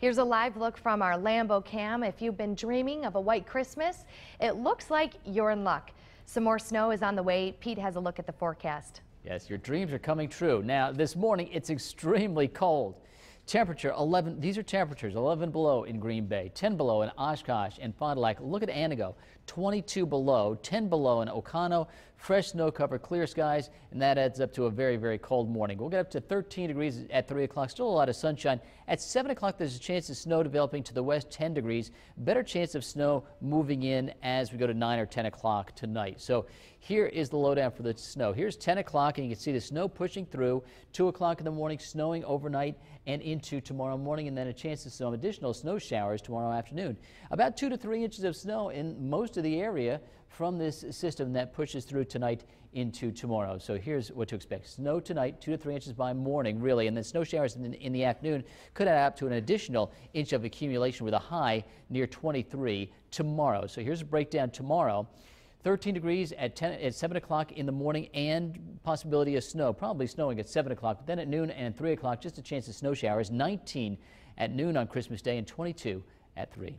Here's a live look from our Lambeau cam. If you've been dreaming of a white Christmas, it looks like you're in luck. Some more snow is on the way. Pete has a look at the forecast. Yes, your dreams are coming true. Now, this morning, it's extremely cold. Temperature 11, these are temperatures 11 below in Green Bay, 10 below in Oshkosh and Fond du Lac. Look at Antigo, 22 below, 10 below in Oconto, fresh snow cover, clear skies, and that adds up to a very, very cold morning. We'll get up to 13 degrees at 3 o'clock, still a lot of sunshine. At 7 o'clock, there's a chance of snow developing to the west, 10 degrees. Better chance of snow moving in as we go to 9 or 10 o'clock tonight. So here is the lowdown for the snow. Here's 10 o'clock, and you can see the snow pushing through. 2 o'clock in the morning, snowing overnight and into tomorrow morning, and then a chance of some additional snow showers tomorrow afternoon. About 2 to 3 inches of snow in most of the area from this system that pushes through tonight into tomorrow. So here's what to expect. Snow tonight, 2 to 3 inches by morning, really, and then snow showers in, in the afternoon could add up to an additional inch of accumulation with a high near 23 tomorrow. So here's a breakdown tomorrow. 13 degrees at 10 at 7 o'clock in the morning and possibility of snow, probably snowing at 7 o'clock. But then at noon and 3 o'clock, just a chance of snow showers. 19 at noon on Christmas Day and 22 at 3.